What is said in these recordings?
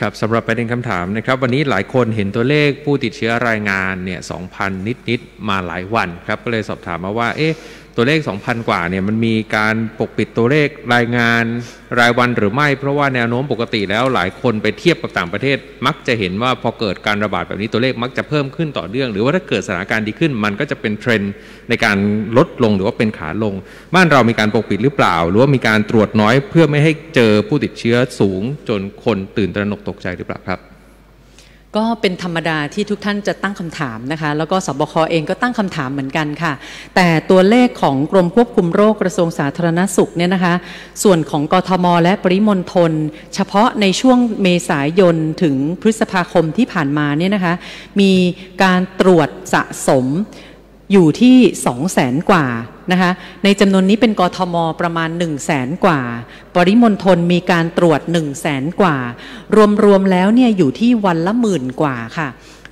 ครับสำหรับประเด็นคำถามนะครับวันนี้หลายคนเห็นตัวเลขผู้ติดเชื้อรายงานเนี่ย2,000นิดๆมาหลายวันครับก็เลยสอบถามมาว่าเอ๊ะ ตัวเลข 2,000 กว่าเนี่ยมันมีการปกปิดตัวเลขรายงานรายวันหรือไม่ เพราะว่าแนวโน้มปกติแล้วหลายคนไปเทียบกับต่างประเทศ มักจะเห็นว่าพอเกิดการระบาดแบบนี้ตัวเลขมักจะเพิ่มขึ้นต่อเนื่อง หรือว่าถ้าเกิดสถานการณ์ดีขึ้น มันก็จะเป็นเทรนด์ในการลดลงหรือว่าเป็นขาลง บ้านเรามีการปกปิดหรือเปล่า หรือว่ามีการตรวจน้อย เพื่อไม่ให้เจอผู้ติดเชื้อสูง จนคนตื่นตระหนกตกใจหรือเปล่าครับ ก็เป็นธรรมดาที่ทุกท่านจะตั้งคำถามนะคะ แล้วก็สบคเองก็ตั้งคำถามเหมือนกันค่ะ แต่ตัวเลขของกรมควบคุมโรคกระทรวงสาธารณสุขเนี่ยนะคะ ส่วนของกทม และปริมณฑลเฉพาะในช่วงเมษายนถึงพฤษภาคมที่ผ่านมาเนี่ยนะคะ มีการตรวจสะสม อยู่ที่2 0 0แสนกว่านะคะในจำนวนนี้เป็นกทมประมาณ 1 0 0 0 0แสนกว่า ปริมณฑลมีการตรวจ 1 0 0 0 0แสนกว่า รวมๆแล้วเนี่ยอยู่ที่วันละหมื่นกว่าค่ะ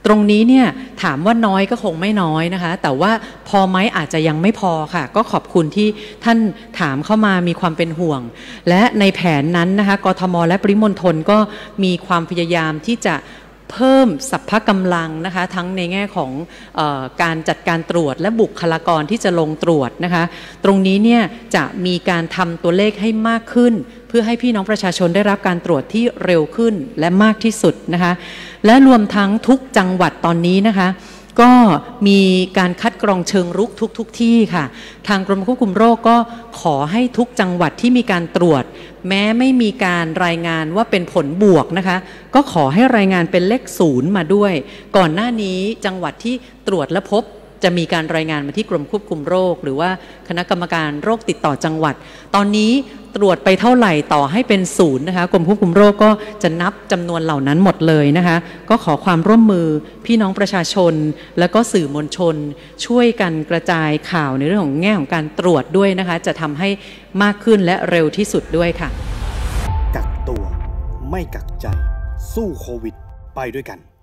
ตรงนี้เนี่ยถามว่าน้อยก็คงไม่น้อยนะคะ แต่ว่าพอไหมอาจจะยังไม่พอค่ะ ก็ขอบคุณที่ท่านถามเข้ามามีความเป็นห่วง และในแผนนั้นนะคะกทมและปริมณฑลก็มีความพยายามที่จะ เพิ่มสัพพะกำลังนะคะ ทั้งในแง่ของออการจัดการตรวจและบุคลากรที่จะลงตรวจนะคะ ตรงนี้เนี่ยจะมีการทำตัวเลขให้มากขึ้น เพื่อให้พี่น้องประชาชนได้รับการตรวจที่เร็วขึ้นและมากที่สุดนะคะ และรวมทั้งทุกจังหวัดตอนนี้นะคะ ก็มีการคัดกรองเชิงรุกทุกทุกที่ค่ะ ทางกรมควบคุมโรคก็ขอให้ทุกจังหวัดที่มีการตรวจ แม้ไม่มีการรายงานว่าเป็นผลบวกนะคะ ก็ขอให้รายงานเป็นเลขศูนย์มาด้วย ก่อนหน้านี้จังหวัดที่ตรวจและพบ จะมีการรายงานมาที่กรมควบคุมโรค หรือว่าคณะกรรมการโรคติดต่อจังหวัด ตอนนี้ตรวจไปเท่าไหร่ต่อให้เป็นศูนย์นะคะกรมควบคุมโรคก็จะนับจำนวนเหล่านั้นหมดเลยนะคะก็ขอความร่วมมือพี่น้องประชาชน และก็สื่อมวลชน ช่วยกันกระจายข่าวในเรื่องของแง่ของการตรวจด้วยนะคะ จะทำให้มากขึ้นและเร็วที่สุดด้วยค่ะ กักตัวไม่กักใจ สู้โควิด ไปด้วยกัน